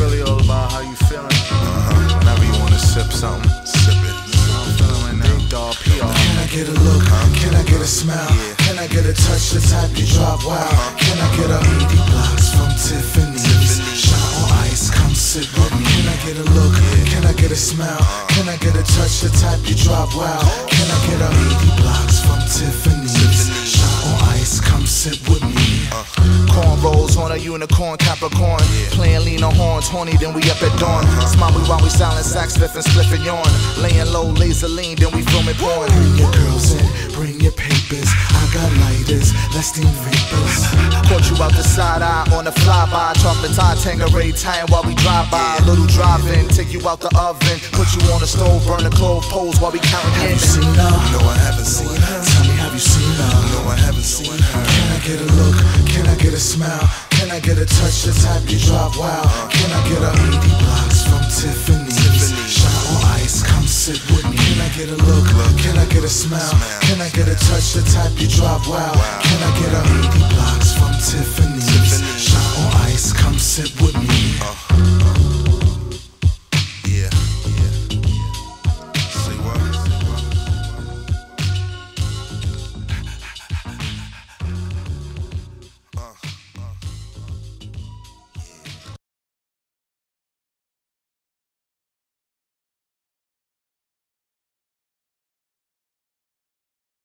really all about how you feeling. Uh-huh. Whenever you wanna sip something, sip it. Can I get a look? Can I get a smell? Can I get a touch? The type you drop wild. Can I get a 80 blocks from Tiffany's? Shine on ice, come sit with me. Can I get a look? Can I get a smell? Can I get a touch? The type you drop wild. Can I get a 80 blocks? Cornrows on a unicorn, Capricorn. Playing lean on horns, horny, then we up at dawn. Smile we while we silent sax, spliff and spliff and yawn. Laying low, laser lean, then we filming porn. Bring your girls in, bring your papers. I got lighters, less than vapors. Caught you out the side eye on the flyby. Chocolate Thai, Tanqueray time while we drive by. Little drive in, take you out the oven. Put you on the stove, burn the clove pose while we counting Have you seen her? No, I haven't a smile? Can I get a touch? The type you drive wild. Can I get a 80 blocks from Tiffany's? Shine on ice, come sit with me. Can I get a look? Can I get a smile? Can I get a touch? The type you drive wild. Can I get a 80 blocks from Tiffany's?